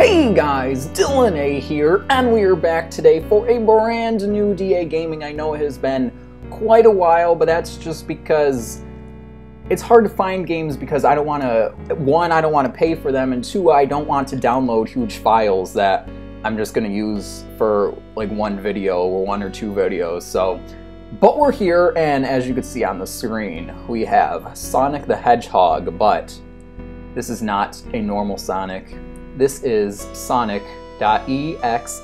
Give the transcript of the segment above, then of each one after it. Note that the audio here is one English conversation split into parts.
Hey guys, Dylan A here, and we are back today for a brand new DA Gaming. I know it has been quite a while, but that's just because it's hard to find games because I don't want to, one, I don't want to pay for them, and two, I don't want to download huge files that I'm just going to use for like one video or one or two videos. So, but we're here, and as you can see on the screen, we have Sonic the Hedgehog, but this is not a normal Sonic. This is Sonic.exe,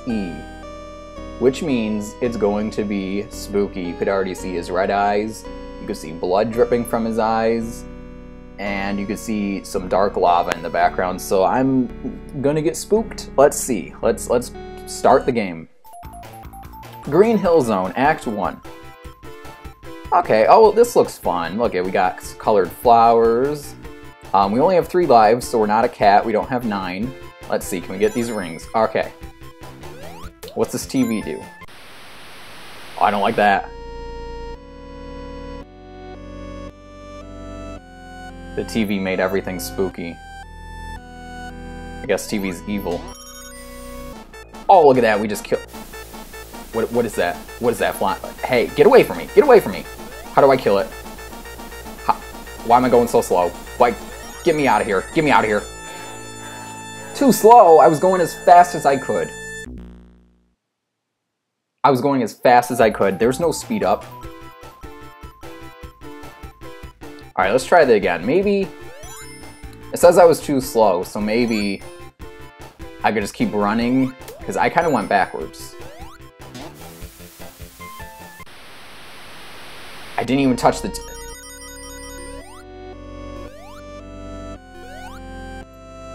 which means it's going to be spooky. You could already see his red eyes, you could see blood dripping from his eyes, and you could see some dark lava in the background. So I'm gonna get spooked. Let's see. Let's let's start the game. Green Hill Zone, Act 1. Okay, oh, this looks fun. Look, we got colored flowers. Um, we only have three lives, so we're not a cat. We don't have nine. Let's see, can we get these rings? Okay. What's this TV do? Oh, I don't like that. The TV made everything spooky. I guess TV's evil. Oh, look at that, we just killed... What, what is that? What is that flying? Hey, get away from me! Get away from me! How do I kill it? How, why am I going so slow? Like, get me out of here. Get me out of here. Too slow. I was going as fast as I could. I was going as fast as I could. There's no speed up. Alright, let's try that again. Maybe... It says I was too slow, so maybe I could just keep running, because I kind of went backwards. I didn't even touch the...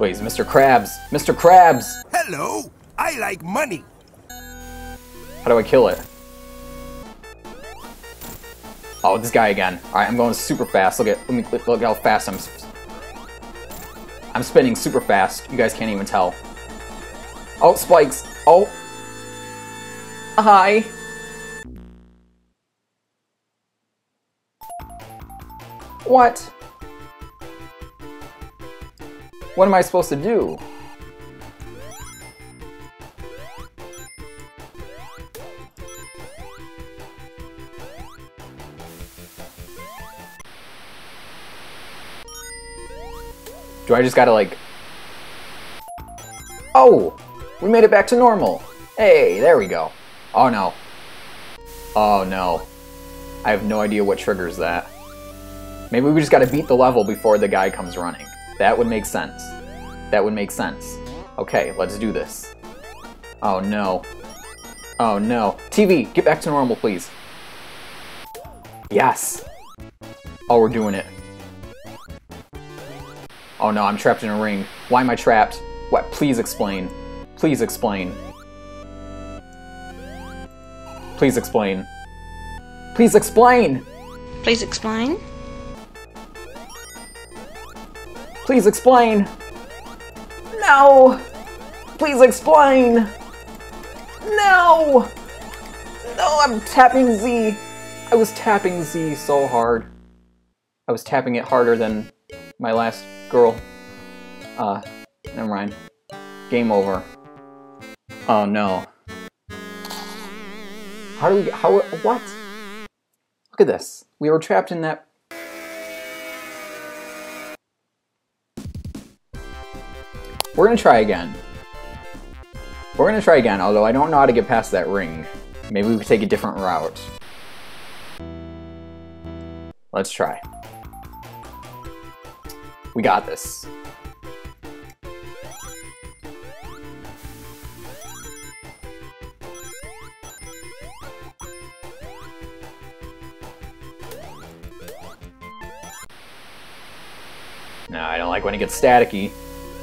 Wait, Mr. Krabs. Mr. Krabs! Hello! I like money! How do I kill it? Oh, this guy again. Alright, I'm going super fast. Look at let me look how fast I'm I'm spinning super fast. You guys can't even tell. Oh, spikes. Oh. Hi. What? What am I supposed to do? Do I just gotta like... Oh! We made it back to normal! Hey, there we go. Oh no. Oh no. I have no idea what triggers that. Maybe we just gotta beat the level before the guy comes running. That would make sense. That would make sense. Okay, let's do this. Oh no. Oh no. TV, get back to normal, please. Yes! Oh, we're doing it. Oh no, I'm trapped in a ring. Why am I trapped? What? Please explain. Please explain. Please explain. Please explain! Please explain. Please explain! No! Please explain! No! No, I'm tapping Z! I was tapping Z so hard. I was tapping it harder than my last girl. Uh, never mind. Game over. Oh no. How do we, how, what? Look at this. We were trapped in that We're gonna try again. We're gonna try again, although I don't know how to get past that ring. Maybe we could take a different route. Let's try. We got this. No, I don't like when it gets staticky.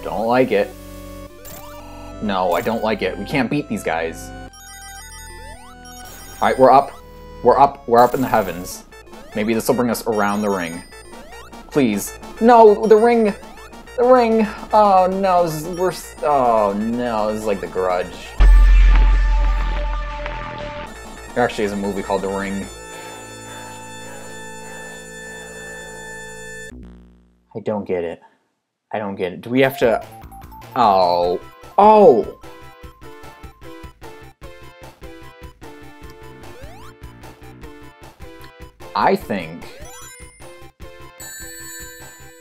Don't like it. No, I don't like it. We can't beat these guys. Alright, we're up. We're up. We're up in the heavens. Maybe this will bring us around the ring. Please. No, the ring. The ring. Oh no, this is, we're. Oh no, this is like the Grudge. There actually is a movie called The Ring. I don't get it. I don't get it. Do we have to... Oh. Oh! I think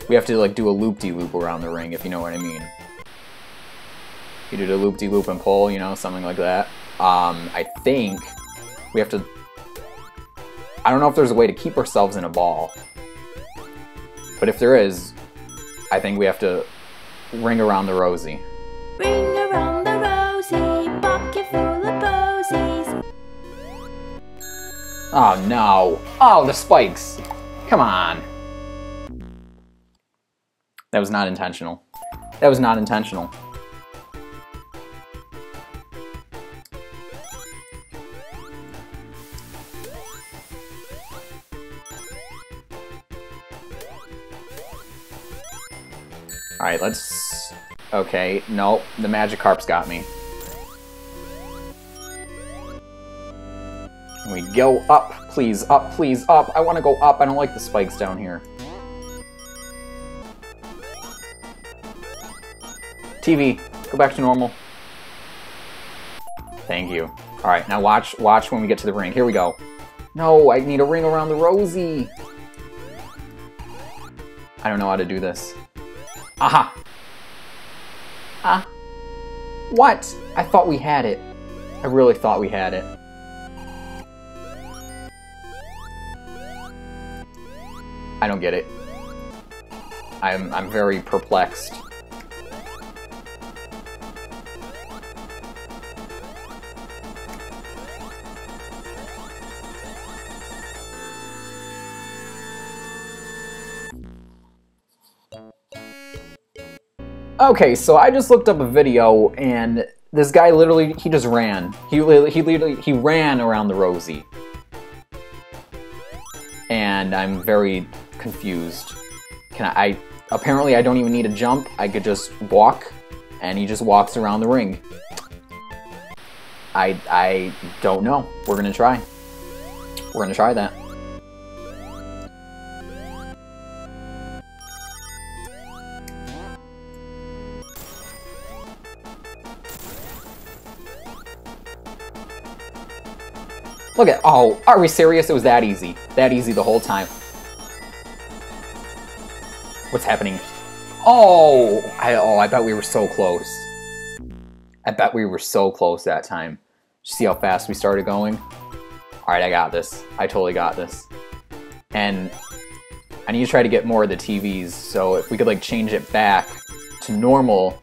we have to like do a loop-de-loop -loop around the ring, if you know what I mean. You did a loop-de-loop -loop and pull, you know, something like that. Um, I think we have to... I don't know if there's a way to keep ourselves in a ball. But if there is, I think we have to ring around the rosy. Ring around the rosy, bucket full of posies. Oh no. Oh, the spikes. Come on. That was not intentional. That was not intentional. Alright, let's... Okay, no, the Magikarp's got me. We go up, please, up, please, up. I want to go up. I don't like the spikes down here. TV, go back to normal. Thank you. All right, now watch, watch when we get to the ring. Here we go. No, I need a ring around the rosy. I don't know how to do this. Aha! Ah. What? I thought we had it. I really thought we had it. I don't get it. I'm, I'm very perplexed. Okay, so I just looked up a video and this guy literally, he just ran. He, he literally, he ran around the Rosie. And I'm very confused. Can I, I, apparently I don't even need to jump. I could just walk and he just walks around the ring. I, I don't know. We're gonna try. We're gonna try that. Look at, oh, are we serious? It was that easy. That easy the whole time. What's happening? Oh, I, oh, I bet we were so close. I bet we were so close that time. See how fast we started going? All right, I got this. I totally got this. And I need to try to get more of the TVs, so if we could like change it back to normal,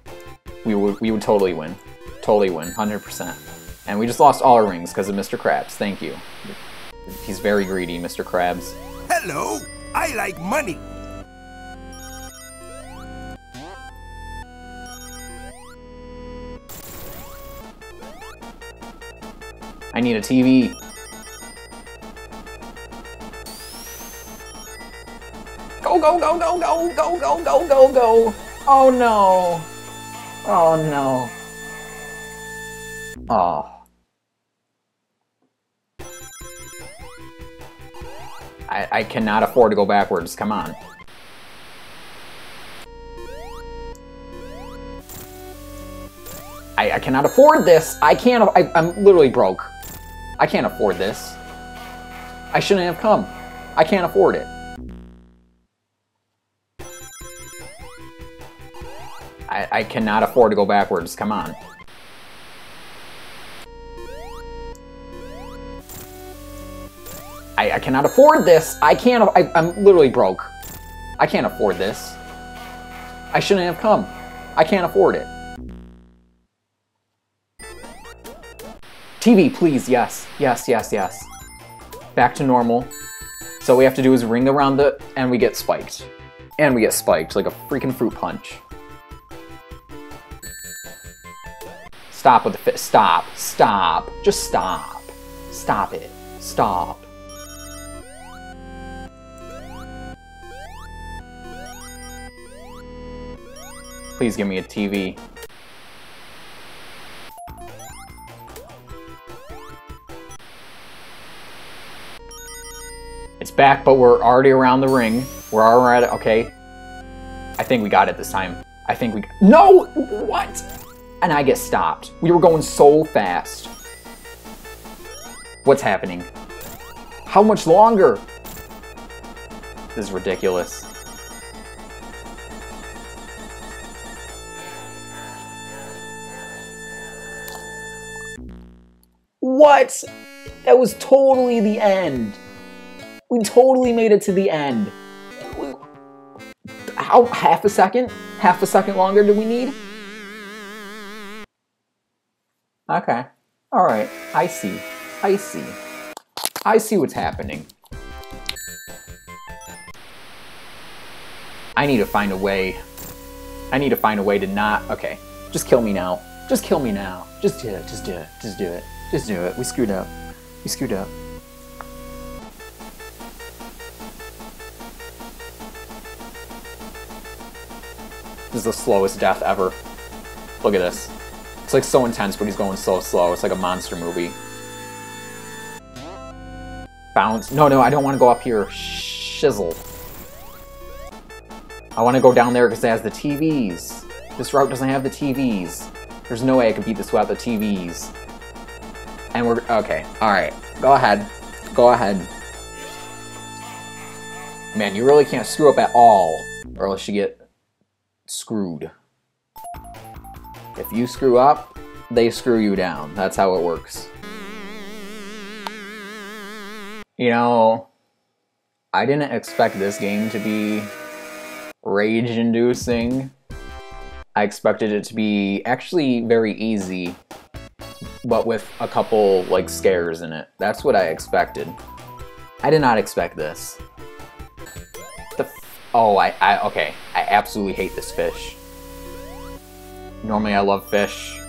we would we would totally win. Totally win, 100%. And we just lost all our rings because of Mr. Krabs. Thank you. He's very greedy, Mr. Krabs. Hello, I like money. I need a TV. Go, go, go, go, go, go, go, go, go, go. Oh no. Oh no. Oh. I, I cannot afford to go backwards. Come on. I, I cannot afford this. I can't. I, I'm literally broke. I can't afford this. I shouldn't have come. I can't afford it. I, I cannot afford to go backwards. Come on. I, cannot afford this. I can't. I, I'm literally broke. I can't afford this. I shouldn't have come. I can't afford it. TV, please. Yes. Yes, yes, yes. Back to normal. So we have to do is ring around the... And we get spiked. And we get spiked like a freaking fruit punch. Stop with the fit. Stop. Stop. Just stop. Stop it. Stop. Please give me a TV. It's back, but we're already around the ring. We're already, okay. I think we got it this time. I think we. No! What? And I get stopped. We were going so fast. What's happening? How much longer? This is ridiculous. What? That was totally the end. We totally made it to the end. How half a second? Half a second longer do we need? Okay. Alright. I see. I see. I see what's happening. I need to find a way. I need to find a way to not. Okay. Just kill me now. Just kill me now. Just do it. Just do it. Just do it. Just do it. We screwed up. We screwed up. This is the slowest death ever. Look at this. It's like so intense, but he's going so slow. It's like a monster movie. Bounce. No, no, I don't want to go up here. Shizzle. I want to go down there because it has the TVs. This route doesn't have the TVs. There's no way I could beat this without the TVs. And we're... Okay. Alright. Go ahead. Go ahead. Man, you really can't screw up at all. Or else you get screwed. If you screw up, they screw you down. That's how it works. You know, I didn't expect this game to be rage-inducing. I expected it to be actually very easy, but with a couple, like, scares in it. That's what I expected. I did not expect this. The oh, I, I, okay. I absolutely hate this fish. Normally I love fish,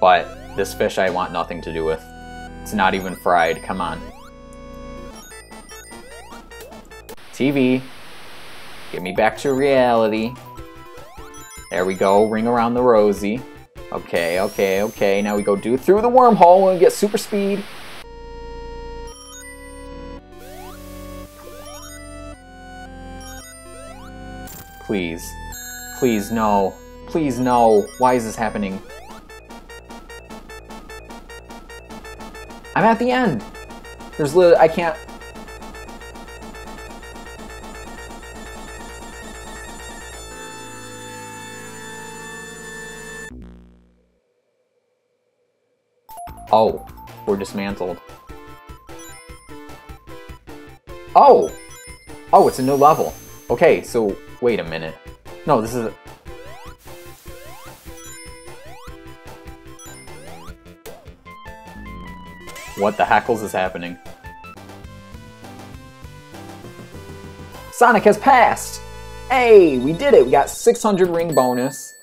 but this fish I want nothing to do with. It's not even fried, come on. TV, get me back to reality. There we go, ring around the rosy. Okay, okay, okay, now we go do through the wormhole and get super speed. Please. Please, no. Please, no. Why is this happening? I'm at the end. There's literally, I can't. Oh, we're dismantled. Oh! Oh, it's a new level. Okay, so wait a minute. No, this is... What the heckles is happening? Sonic has passed! Hey, we did it! We got 600 ring bonus.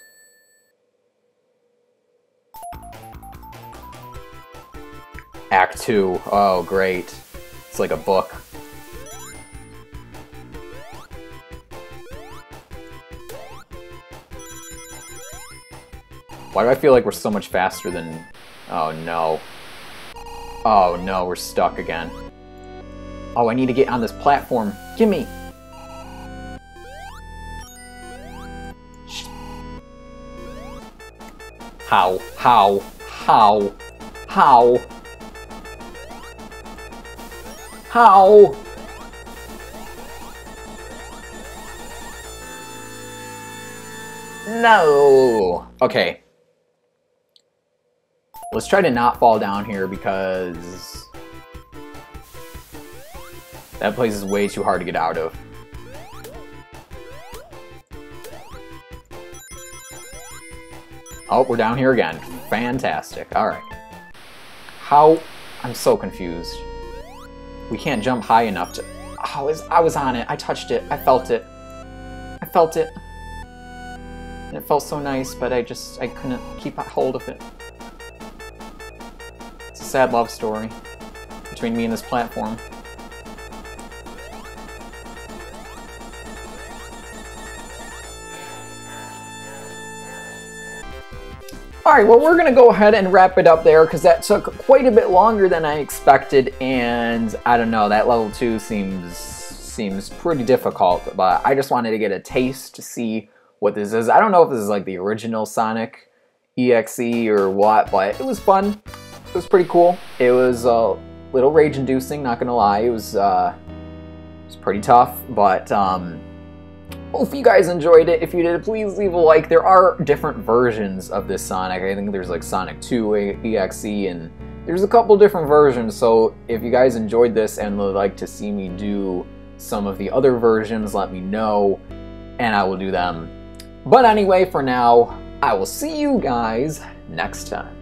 Act 2. Oh, great. It's like a book. Why do I feel like we're so much faster than... Oh, no. Oh, no, we're stuck again. Oh, I need to get on this platform. Gimme! How? How? How? How? How? No! Okay. Let's try to not fall down here because that place is way too hard to get out of. Oh, we're down here again. Fantastic. Alright. How... I'm so confused. We can't jump high enough to... Oh, I was, I was on it. I touched it. I felt it. I felt it. And it felt so nice, but I just... I couldn't keep hold of it. It's a sad love story between me and this platform. Alright, well we're to go ahead and wrap it up there because that took quite a bit longer than I expected and I don't know, that level 2 seems seems pretty difficult, but I just wanted to get a taste to see what this is. I don't know if this is like the original Sonic EXE or what, but it was fun. It was pretty cool. It was a little rage-inducing, not gonna lie. It was uh, it was pretty tough, but um, Hope you guys enjoyed it. If you did, please leave a like. There are different versions of this Sonic. I think there's like Sonic 2 EXE, and there's a couple different versions. So if you guys enjoyed this and would like to see me do some of the other versions, let me know, and I will do them. But anyway, for now, I will see you guys next time.